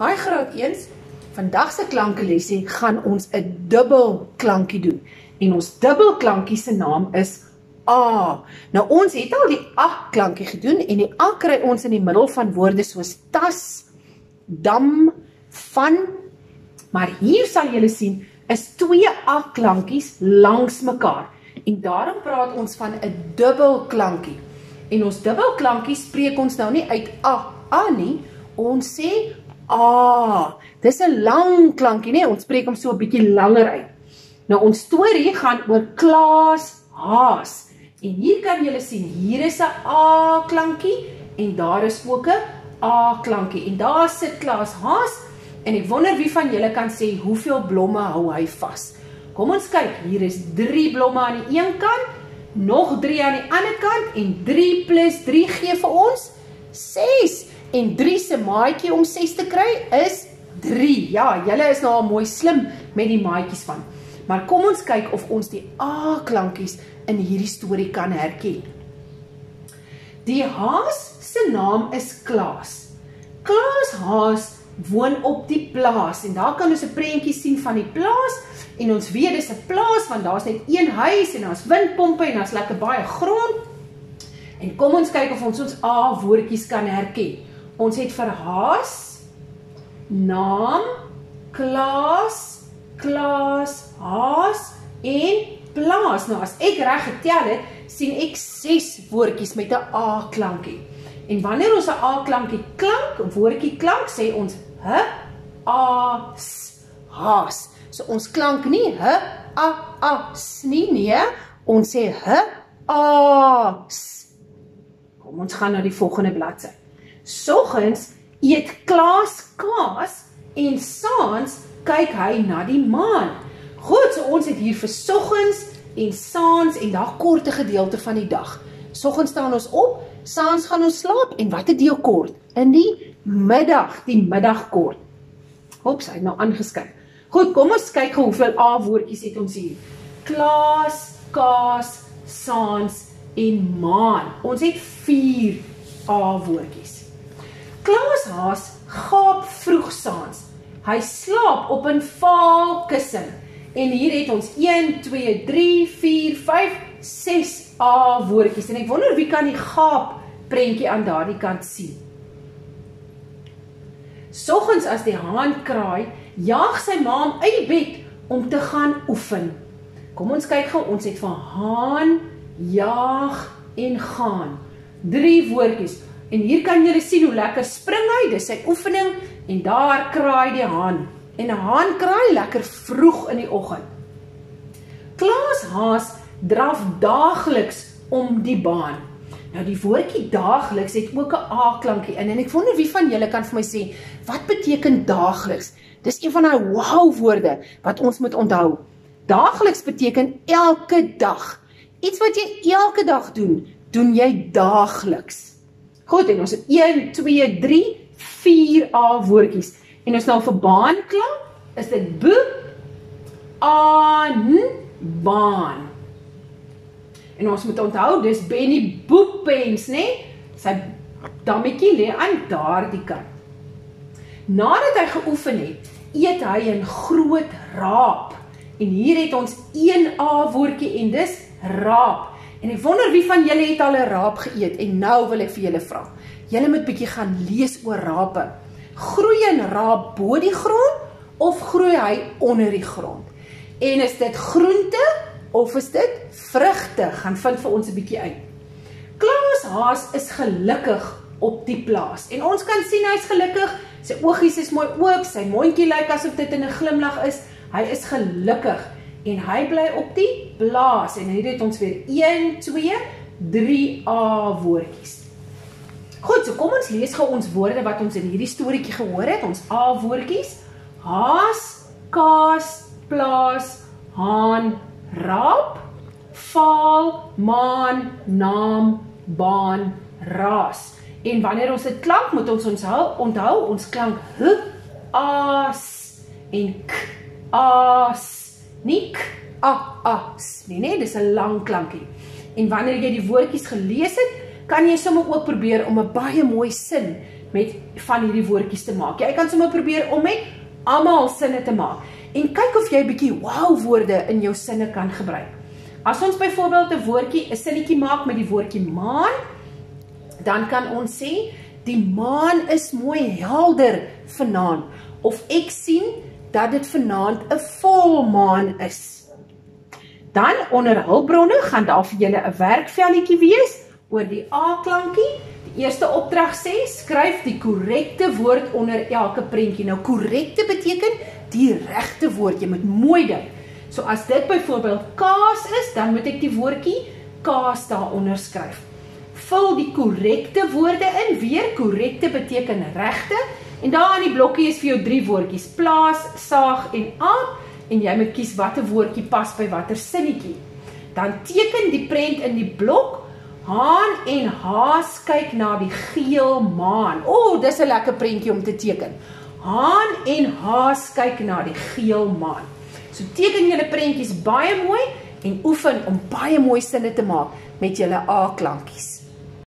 Hi graad 1. Vandag se klankelesie gaan ons 'n dubbel klankie doen. En ons dubbel klankie se naam is A. Nou ons het al die A klankie gedoen en die A kry ons in die middel van woorde soos tas, dam, van. Maar hier sal julle sien is twee A klankies langs mekaar. En daarom praat ons van 'n dubbel klankie. En ons dubbel klankie spreek ons nou nie uit A A nie. Ons sê A. Dis 'n lang klankie, né? Ons spreek hom so 'n bietjie langer uit. Nou ons storie gaan oor Klaas Haas. En hier kan julle sien, hier is 'n A klankie en daar is ook 'n A klankie. En daar sit Klaas Haas en ek wonder wie van julle kan sê hoeveel blomme hou hy vas. Kom ons kyk, hier is 3 blomme aan die een kant, nog 3 aan die ander kant en 3 plus 3 gee vir ons 6 en 3 se maatjie om 6 te kry is 3. Ja, julle is nou al mooi slim met die maatjies van. Maar kom ons kyk of ons die A klankies in hierdie storie kan herken. Die haas se naam is Klaas. Klaas Haas woon op die plaas en daar kan ons 'n prentjie sien van die plaas en ons weet dis 'n plaas want daar's net een huis en daar's windpompe en daar's lekker baie grond. En kom ons kyk of ons ons A woordjies kan herken. Ons het vir Haas naam Klaas Klaas Haas en plaas. Nou as ek reg getel het, sien ek 6 woordjies met 'n A klankie. En wanneer ons 'n A klankie klank, woordjie klank, sê ons h a s haas. So ons klank nie h a a s nie, nee, ons sê h a s. Kom ons gaan na die volgende bladsy. Soggens eet Klaas kaas en saans kyk hy na die maan. Goed, so ons het hier vir soggens en saans en daag korte gedeelte van die dag. Soggens staan ons op, saans gaan ons slaap en wat 'n deel kort in die middag, die middagkort. Hops, hy het nou aangeskryf. Goed, kom ons kyk gou hoeveel A woordjies het ons hier. Klaas, kaas, saans en maan. Ons het 4 A woordjies. Klaas Haas gaap vroeg saans. Hy slaap op 'n vaal kussing. En hier het ons 1 2 3 4 5 6 A woordjies. En ek wonder wie kan die gaap prentjie aan daardie kant sien. Soggens as die haan kraai, jaag sy ma hom uit die bed om te gaan oefen. Kom ons kyk gou, ons het van haan, jaag en gaan. Drie woordjies. En hier kan julle sien hoe lekker spring hy, dis sy oefening en daar kraai die haan. En 'n haan kraai lekker vroeg in die oggend. Klaas Haas draf daagliks om die baan. Nou die woordjie daagliks het ook 'n A klankie in en ek wonder wie van julle kan vir my sê wat beteken daagliks? Dis een van daai wow woorde wat ons moet onthou. Daagliks beteken elke dag. Iets wat jy elke dag doen, doen jy daagliks. Goed, en ons het 1 2 3 4 A woordjies. En ons nou vir baan klank, is dit b aan baan. En ons moet onthou, dis Benny Boekpens, né? Sy dammetjie lê aan daardie kant. Nadat hy geoefen het, eet hy 'n groot raap. En hier het ons 1 A woordjie en dis raap. En ek wonder wie van julle het al 'n raap geëet en nou wil ek vir julle vra. Julle moet bietjie gaan lees oor raape. Groei 'n raap bo die grond of groei hy onder die grond? En is dit groente of is dit vrugte? Gaan vind vir ons 'n bietjie uit. Klaas Haas is gelukkig op die plaas. En ons kan sien hy's gelukkig. Sy oogies is mooi oop, sy mondjie lyk asof dit in 'n glimlag is. Hy is gelukkig en hy bly op die plaas en hier het ons weer 1 2 3 A woordjies. Goed, so kom ons lees gou ons woorde wat ons in hierdie storieetjie gehoor het. Ons A woordjies: haas, kaas, plaas, haan, raap, faal, maan, naam, baan, raas. En wanneer ons dit klank, moet ons onthou, onthou ons klank h, as en k, as nie k a as nie nee dis 'n lang klankie en wanneer jy die woordjies gelees het kan jy sommer ook probeer om 'n baie mooi sin met van hierdie woordjies te maak. Jy kan sommer probeer om met almal sinne te maak en kyk of jy 'n bietjie wow woorde in jou sinne kan gebruik. As ons byvoorbeeld 'n woordjie, 'n sinnetjie maak met die woordjie maan, dan kan ons sê die maan is mooi helder vanaand of ek sien dat dit vanaand 'n volmaan is. Dan onder hulpbronne gaan daar vir julle 'n werkvelletjie wees oor die A klankie. Die eerste opdrag sê skryf die korrekte woord onder elke prentjie. Nou korrekte beteken die regte woord. Jy moet mooi dink. So as dit byvoorbeeld kaas is, dan moet ek die woordjie kaas daaronder skryf. Vul die korrekte woorde in. Weer korrekte beteken regte. En daar aan die blokkie is vir jou drie woordjies: plaas, saag en aan en jy moet kies watter woordjie pas by watter sinnetjie. Dan teken die prent in die blok. Haan en haas kyk na die geel maan. O, oh, dis 'n lekker prentjie om te teken. Haan en haas kyk na die geel maan. So teken julle prentjies baie mooi en oefen om baie mooi sinne te maak met julle A klankies.